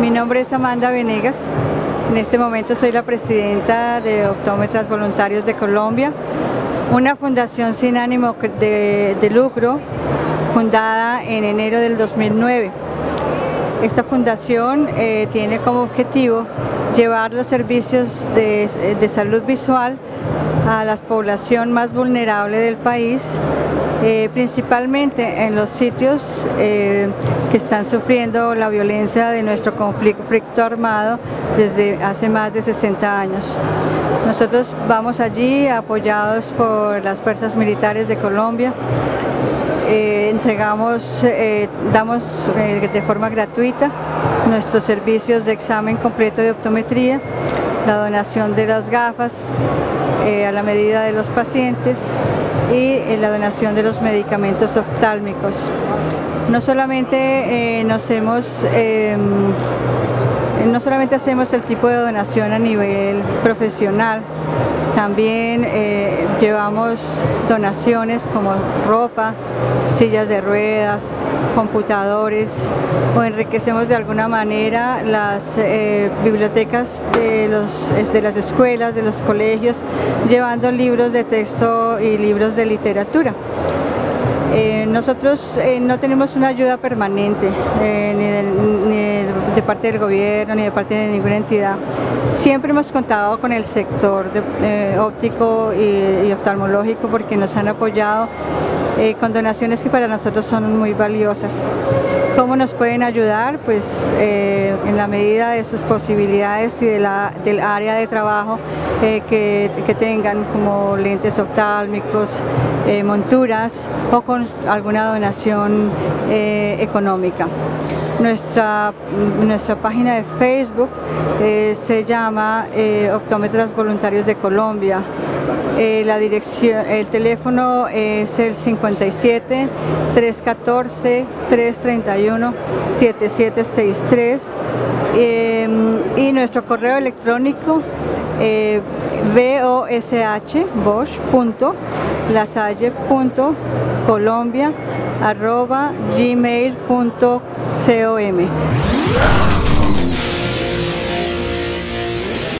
Mi nombre es Amanda Venegas. En este momento soy la presidenta de Optómetras Voluntarios de Colombia, una fundación sin ánimo de, lucro fundada en enero del 2009. Esta fundación eh, tiene como objetivo llevar los servicios de, salud visual a la población más vulnerable del país eh, principalmente en los sitios eh, que están sufriendo la violencia de nuestro conflicto armado desde hace más de 60 años. Nosotros vamos allí apoyados por las fuerzas militares de Colombia, eh, entregamos, damos de forma gratuita nuestros servicios de examen completo de optometría, la donación de las gafas a la medida de los pacientes, y la donación de los medicamentos oftálmicos. No solamente eh, em, no solamente hacemos el tipo de donación a nivel profesional, también eh, llevamos donaciones como ropa, sillas de ruedas, computadores o enriquecemos de alguna manera las eh, bibliotecas de las escuelas, de los colegios, llevando libros de texto y libros de literatura. Eh, nosotros no tenemos una ayuda permanente, ni, de parte del gobierno ni de parte de ninguna entidad. Siempre hemos contado con el sector eh, óptico y, oftalmológico porque nos han apoyado eh, con donaciones que para nosotros son muy valiosas. ¿Cómo nos pueden ayudar? Pues eh, en la medida de sus posibilidades y de la, del área de trabajo que, que, tengan como lentes oftálmicos, monturas o con alguna donación económica. Nuestra, página de Facebook eh, se llama eh, Optómetras Voluntarios de Colombia. Eh, el teléfono es el 57 314 331 7763 y nuestro correo electrónico eh, bosch.lasalle.colombia arroba gmail.com COM.